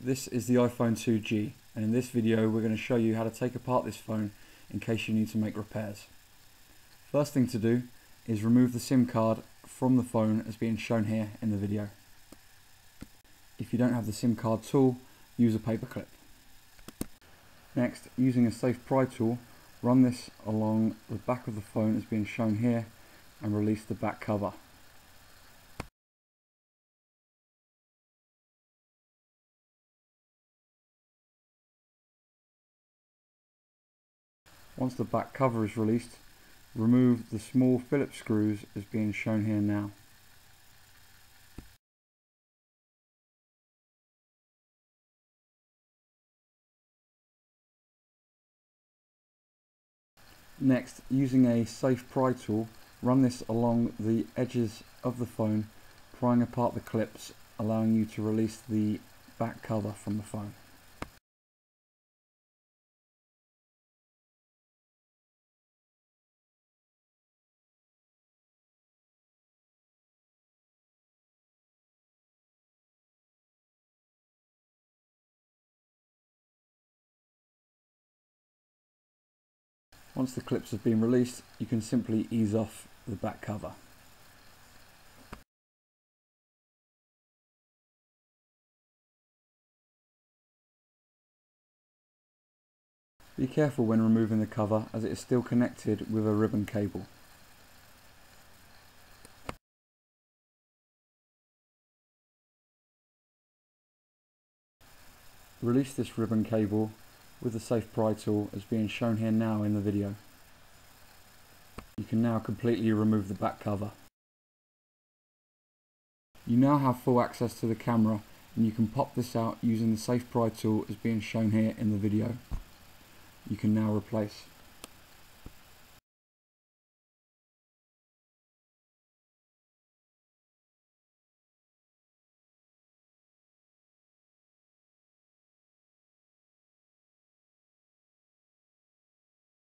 This is the iPhone 2G and in this video we're going to show you how to take apart this phone in case you need to make repairs. First thing to do is remove the SIM card from the phone as being shown here in the video. If you don't have the SIM card tool, use a paper clip. Next, using a safe pry tool, run this along the back of the phone as being shown here and release the back cover. Once the back cover is released, remove the small Phillips screws as being shown here now. Next, using a safe pry tool, run this along the edges of the phone, prying apart the clips, allowing you to release the back cover from the phone. Once the clips have been released, you can simply ease off the back cover. Be careful when removing the cover as it is still connected with a ribbon cable. Release this ribbon cable with the safe pry tool as being shown here now in the video. You can now completely remove the back cover. You now have full access to the camera and you can pop this out using the safe pry tool as being shown here in the video. You can now replace.